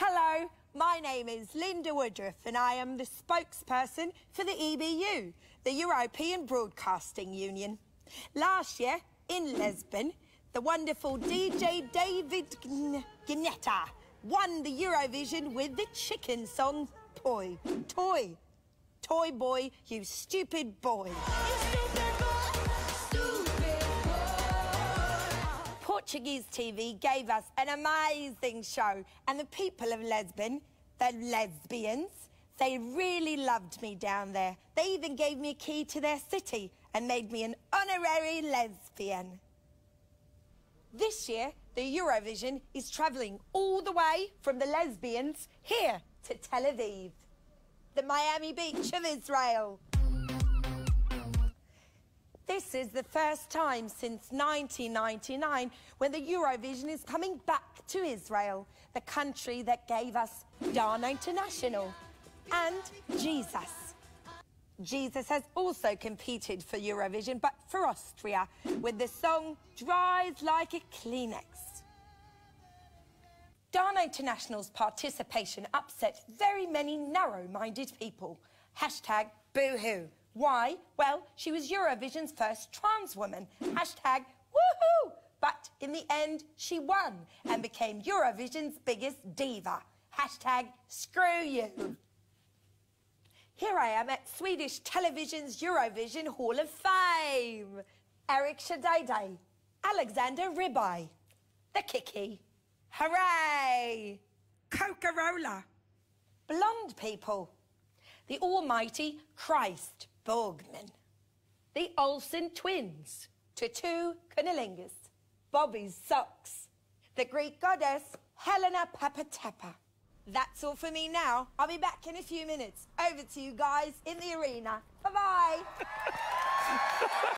Hello, my name is Lynda Woodruff and I am the spokesperson for the EBU, the European Broadcasting Union. Last year, in Lisbon, the wonderful DJ David Guetta won the Eurovision with the chicken song Toy. Toy. Toy boy, you stupid boy. Portuguese TV gave us an amazing show, and the people of Lisbon, the lesbians, they really loved me down there. They even gave me a key to their city and made me an honorary lesbian. This year, the Eurovision is travelling all the way from the lesbians here to Tel Aviv, the Miami Beach of Israel. This is the first time since 1999 when the Eurovision is coming back to Israel, the country that gave us Dana International and Jesus. Jesus has also competed for Eurovision, but for Austria, with the song Dries Like a Kleenex. Dana International's participation upset very many narrow-minded people. Hashtag boohoo. Why? Well, she was Eurovision's first trans woman. Hashtag woohoo! But in the end, she won and became Eurovision's biggest diva. Hashtag screw you. Here I am at Swedish television's Eurovision Hall of Fame. Eric Shadide, Alexander Ribeye, The Kikki, Hooray! Coca-Cola, Blonde People, The Almighty Christ Borgman, The Olsen Twins, Tutu Cunnilingus, Bobby's Socks, The Greek Goddess Helena Papatepa. That's all for me now. I'll be back in a few minutes. Over to you guys in the arena. Bye-bye.